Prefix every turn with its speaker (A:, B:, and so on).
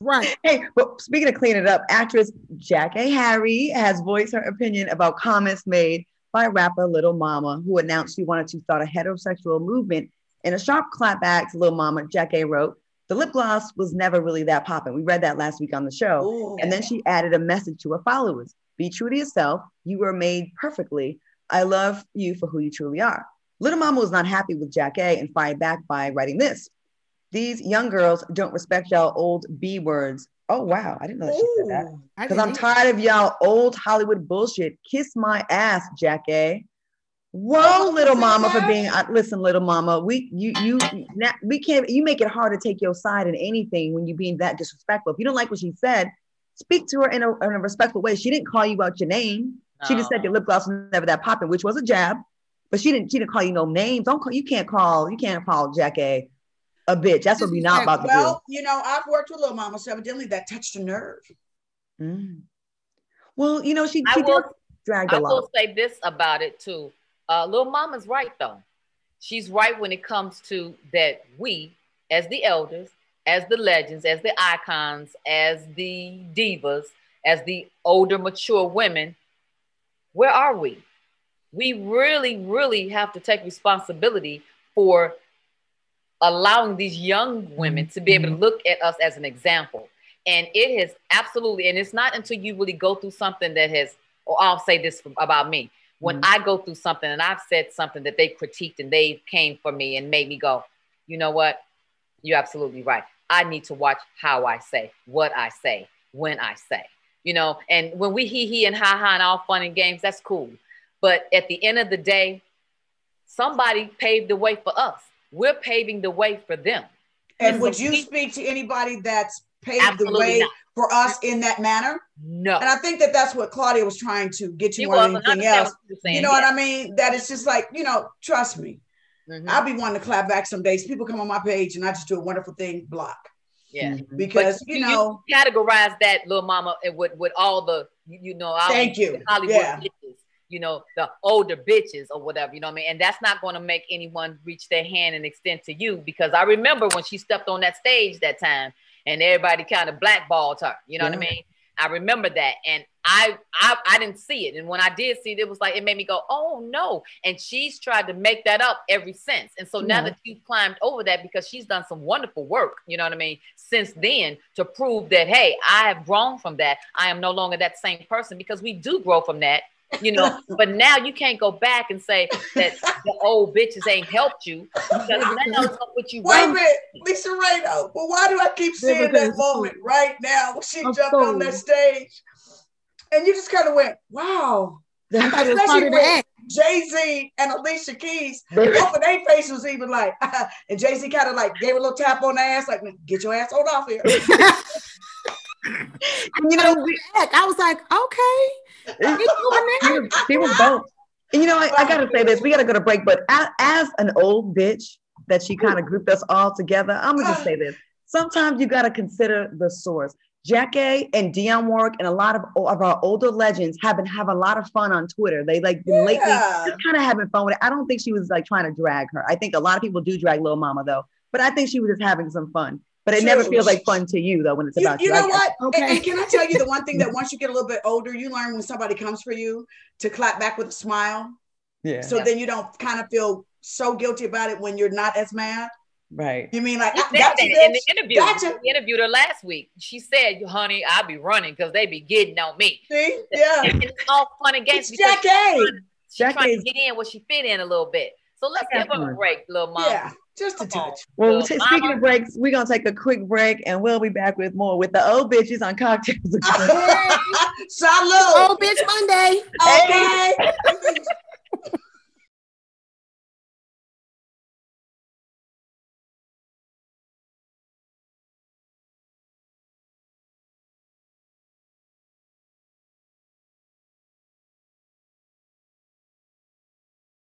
A: Right.
B: Hey, but speaking of cleaning it up, actress Jackée Harry has voiced her opinion about comments made by rapper Little Mama, who announced she wanted to start a heterosexual movement. In a sharp clapback to Little Mama, Jackée wrote, the lip gloss was never really that popping. We read that last week on the show.
C: Ooh.
B: And then she added a message to her followers Be true to yourself. You were made perfectly. I love you for who you truly are. Little Mama was not happy with Jackée and fired back by writing this These young girls don't respect y'all old B words. Oh, wow. I didn't know that she said that. Because I'm tired of y'all old Hollywood bullshit. Kiss my ass, Jackée. Whoa,
C: Oh,
B: little mama, for being. Uh, listen, little mama, we you you we can't. You make it hard to take your side in anything when you're being that disrespectful. If you don't like what she said, speak to her in a, in a respectful way. She didn't call you out your name. She just said your lip gloss was never that popping, which was a jab. But she didn't. She didn't call you no names. Don't call. You can't call. You can't call Jackée a bitch. That's what we not about to
C: Well, you know, I've worked with Little Mama, so evidently that touched a nerve.
B: Mm. Well, you know, she
D: I
B: she
D: will-
B: did drag
D: I
B: a lot.
D: will say this about it too. Uh, Little Mama's right though. She's right when it comes to that we, as the elders, as the legends, as the icons, as the divas, as the older, mature women, where are we? We really, really have to take responsibility for allowing these young women to be able to mm-hmm. look at us as an example. And it has absolutely, and it's not until you really go through something that has, or I'll say this about me. When mm-hmm. I go through something and I've said something that they critiqued and they came for me and made me go, you know what? You're absolutely right. I need to watch how I say, what I say, when I say, you know, and when we hee hee and ha ha and all fun and games, that's cool. But at the end of the day, somebody paved the way for us. We're paving the way for them.
C: And
D: Yes,
C: would you
D: we-
C: speak to anybody that's paved the way
D: not.
C: for us in that manner?
D: No.
C: And I think that that's what Claudia was trying to get
D: She
C: you more
D: wasn't
C: anything else.
D: you saying.
C: You know what I mean? That it's just like, you know, trust me.
D: Mhm.
C: I'll be wanting to clap back some days. People come on my page and I just do a wonderful thing, block.
D: Yeah.
B: Mhm.
C: Because,
D: But
C: you know,
D: categorize that little mama and with with all the you you know all
C: Thank
D: the
C: you.
D: Hollywood
C: Yeah.
D: You know the older bitches or whatever, you know what I mean. And that's not going to make anyone reach their hand and extend to you because I remember when she stepped on that stage that time and everybody kind of blackballed her. You know what I mean? I remember that, and I, I I didn't see it, and when I did see it, it was like it made me go, "Oh no!" And she's tried to make that up ever since. And so now that you've climbed over that, because she's done some wonderful work, you know what I mean, since then to prove that hey, I have grown from that. I am no longer that same person because we do grow from that, you know. but now you can't go back and say that the old bitches ain't helped you because now it's gonna put you
C: wait a minute, Lisa Ray though. But why do I keep seeing that
A: because-
C: moment right now when she
A: Of
C: jumped on that stage? And you just kind of went, wow.
A: I thought it was
C: Especially
A: part of the
C: with. Jay Z and Alicia Keys, both of their face was even like, and Jay Z kind of like gave a little tap on the ass, like, get your ass on off here.
B: And you know.
A: I was like, okay. Get doing
B: she
A: that.
B: was, both. And you know, I, I gotta say this. We gotta go to break. But as, as an old bitch that she kind of grouped us all together, I'm gonna just say this. Sometimes you gotta consider the source. Jackie and Dionne Warwick and a lot of, of our older legends have been having a lot of fun on Twitter. They like been lately just kind of having fun with it. I don't think she was like trying to drag her. I think a lot of people do drag Lil Mama though, but I think she was just having some fun. But it never feels like fun to you though when it's
C: You,
B: about
C: you
B: you.
C: know
B: I-
C: what?
A: Okay.
C: And, and can I tell you the one thing that once you get a little bit older, you learn when somebody comes for you to clap back with a smile.
B: Yeah.
C: So then you don't kind of feel so guilty about it when you're not as mad.
B: right.
C: You mean like,
D: She
C: I
D: said that
C: you,
D: in the interview.
C: Gotcha.
D: We interviewed her last week. She said, "Honey, I'll be running because they be getting on me."
C: See? Yeah.
D: And it's all fun and games
C: It's
D: because she's
C: Jackie.
D: trying, she's trying to get in where she fit in a little bit. So let's give her a break, little mom.
C: Yeah. Just a touch.
B: Well,
D: Well,
B: t- speaking
D: Mama-
B: of breaks, we're gonna take a quick break and we'll be back with more with the old bitches on cocktails.
C: Salute.
A: Oh, bitch, Monday.
C: Okay.